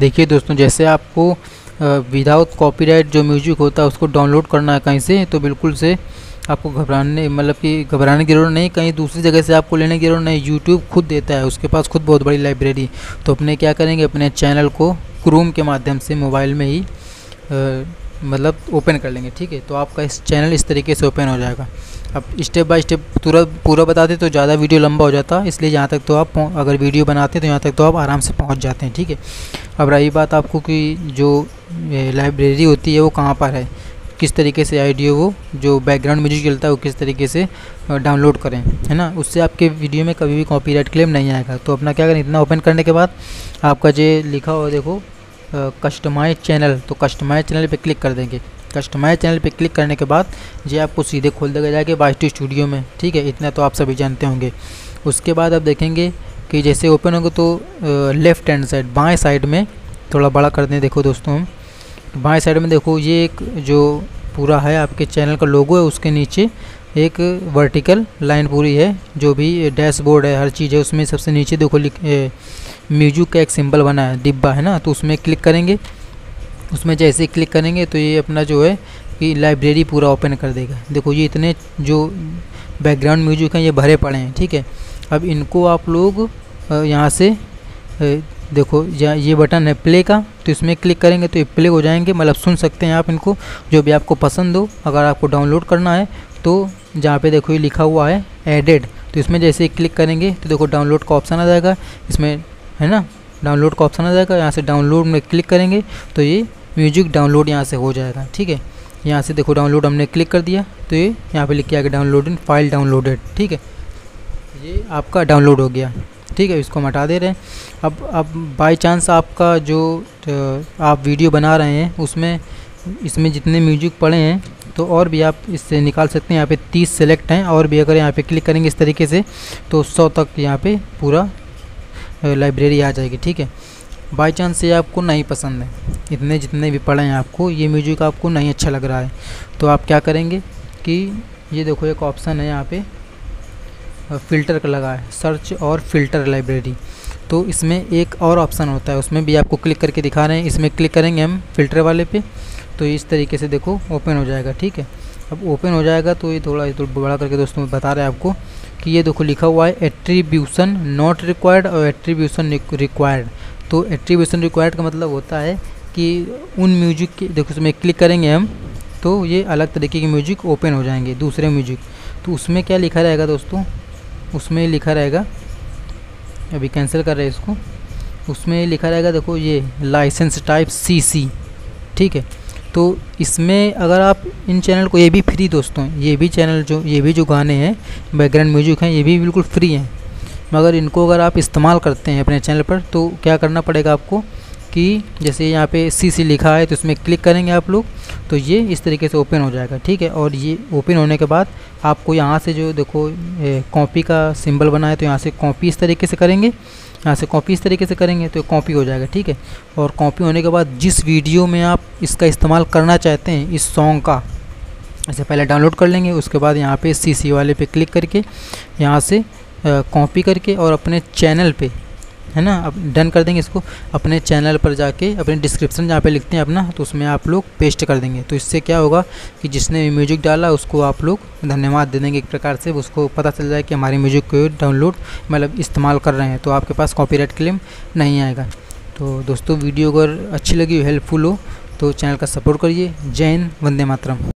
देखिए दोस्तों, जैसे आपको विदाउट कॉपीराइट जो म्यूज़िक होता है, उसको डाउनलोड करना है कहीं से तो बिल्कुल से आपको घबराने मतलब कि घबराने की ज़रूरत नहीं, कहीं दूसरी जगह से आपको लेने की ज़रूरत नहीं यूट्यूब खुद देता है, उसके पास खुद बहुत बड़ी लाइब्रेरी तो अपने क्या करेंगे, अपने चैनल को क्रोम के माध्यम से मोबाइल में ही मतलब ओपन कर लेंगे, ठीक है? तो आपका इस चैनल इस तरीके से ओपन हो जाएगा। अब स्टेप बाय स्टेप पूरा पूरा बताते तो ज़्यादा वीडियो लंबा हो जाता, इसलिए यहाँ तक तो आप अगर वीडियो बनाते हैं तो यहाँ तक तो आप आराम से पहुँच जाते हैं, ठीक है? अब रही बात आपको कि जो लाइब्रेरी होती है वो कहाँ पर है? किस तरीके से आइडियो वो, जो बैकग्राउंड म्यूज़िक चलता है वो किस तरीके से डाउनलोड करें, है ना? उससे आपके वीडियो में कभी भी कॉपीराइट क्लेम नहीं आएगा। तो अपना क्या करें, इतना ओपन करने के बाद आपका जो लिखा हुआ देखो कस्टमाइज चैनल तो कस्टमाइज चैनल पे क्लिक कर देंगे। कस्टमाइज चैनल पे क्लिक करने के बाद, ये आपको सीधे खोल देगा जाएगा बाइस स्टूडियो में, ठीक है? इतना तो आप सभी जानते होंगे। उसके बाद आप देखेंगे कि जैसे ओपन होगा तो लेफ़्ट हैंड साइड बाएँ साइड में थोड़ा बड़ा कर दें। देखो दोस्तों हम बाएँ साइड में देखो, ये एक जो पूरा है आपके चैनल का लोगो है, उसके नीचे एक वर्टिकल लाइन पूरी है, जो भी डैशबोर्ड है, हर चीज़ है, उसमें सबसे नीचे देखो लिख म्यूज़िक का एक सिंबल बना है, डिब्बा, है ना? तो उसमें क्लिक करेंगे। उसमें जैसे क्लिक करेंगे तो ये अपना जो है कि लाइब्रेरी पूरा ओपन कर देगा। देखो, ये इतने जो बैकग्राउंड म्यूज़िक हैं, ये भरे पड़े हैं, ठीक है? अब इनको आप लोग यहाँ से देखो, ये बटन है प्ले का तो इसमें क्लिक करेंगे तो ये प्ले हो जाएँगे। मतलब सुन सकते हैं आप इनको, जो भी आपको पसंद हो। अगर आपको डाउनलोड करना है तो जहाँ पे देखो ये लिखा हुआ है एडेड तो इसमें जैसे क्लिक करेंगे तो देखो डाउनलोड का ऑप्शन आ जाएगा। इसमें है ना? डाउनलोड का ऑप्शन आ जाएगा, यहाँ से डाउनलोड में क्लिक करेंगे तो ये म्यूज़िक डाउनलोड यहाँ से हो जाएगा, ठीक है? यहाँ से देखो डाउनलोड हमने क्लिक कर दिया तो ये यहाँ पे लिख के आएगा डाउनलोडिंग फ़ाइल डाउनलोडेड ठीक है? ये आपका डाउनलोड हो गया, ठीक है? इसको हम हटा दे रहे हैं। अब अब बाई चांस आपका जो आप वीडियो बना रहे हैं, उसमें, इसमें जितने म्यूज़िक पड़े हैं तो और भी आप इससे निकाल सकते हैं। यहाँ पे 30 सेलेक्ट हैं, और भी अगर यहाँ पे क्लिक करेंगे इस तरीके से तो 100 तक यहाँ पे पूरा लाइब्रेरी आ जाएगी, ठीक है? बाई चांस ये आपको नहीं पसंद है। इतने जितने भी पढ़े हैं आपको, ये म्यूज़िक आपको नहीं अच्छा लग रहा है। तो आप क्या करेंगे कि, ये देखो एक ऑप्शन है यहाँ पे फ़िल्टर का लगा है सर्च और फ़िल्टर लाइब्रेरी तो इसमें एक और ऑप्शन होता है, उसमें भी आपको क्लिक करके दिखा रहे हैं। इसमें क्लिक करेंगे हम फ़िल्टर वाले पे। तो इस तरीके से देखो ओपन हो जाएगा, ठीक है? अब ओपन हो जाएगा तो ये थोड़ा तो बड़ा करके दोस्तों बता रहे हैं आपको कि ये देखो लिखा हुआ है एट्रीब्यूशन नॉट रिक्वायर्ड और एट्रीब्यूशन रिक्वायर्ड तो एट्रीब्यूशन रिक्वायर्ड का मतलब होता है कि उन म्यूज़िक के, देखो उसमें क्लिक करेंगे हम तो ये अलग तरीके के म्यूज़िक ओपन हो जाएँगे, दूसरे म्यूज़िक तो उसमें क्या लिखा रहेगा दोस्तों? उसमें लिखा रहेगा, अभी कैंसिल कर रहे हैं इसको, उसमें लिखा रहेगा देखो ये लाइसेंस टाइप सी सी ठीक है? तो इसमें अगर आप इन चैनल को, ये भी फ्री दोस्तों, ये भी चैनल जो, ये भी जो गाने हैं, बैकग्राउंड म्यूज़िक हैं, ये भी बिल्कुल फ्री हैं। मगर इनको अगर आप इस्तेमाल करते हैं अपने चैनल पर तो क्या करना पड़ेगा आपको? कि जैसे यहाँ पे सी सी लिखा है तो इसमें क्लिक करेंगे आप लोग तो ये इस तरीके से ओपन हो जाएगा, ठीक है? और ये ओपन होने के बाद आपको यहाँ से जो देखो कॉपी का सिंबल बना है तो यहाँ से कॉपी इस तरीके से करेंगे। यहाँ से कॉपी इस तरीके से करेंगे तो कॉपी हो जाएगा, ठीक है? और कॉपी होने के बाद जिस वीडियो में आप इसका इस्तेमाल करना चाहते हैं, इस सॉन्ग का ऐसे पहले डाउनलोड कर लेंगे, उसके बाद यहाँ पे सी वाले पे क्लिक करके यहाँ से कॉपी करके और अपने चैनल पे है ना? अब डन कर देंगे इसको। अपने चैनल पर जाके, अपने डिस्क्रिप्शन जहाँ पे लिखते हैं अपना तो उसमें आप लोग पेस्ट कर देंगे। तो इससे क्या होगा कि जिसने म्यूज़िक डाला, उसको आप लोग धन्यवाद दे देंगे एक प्रकार से। उसको पता चल जाए कि हमारी म्यूज़िक को डाउनलोड मतलब इस्तेमाल कर रहे हैं। तो आपके पास कॉपीराइट क्लेम नहीं आएगा। तो दोस्तों वीडियो अगर अच्छी लगी हेल्पफुल हो तो चैनल का सपोर्ट करिए। जय हिंद, वंदे मातरम।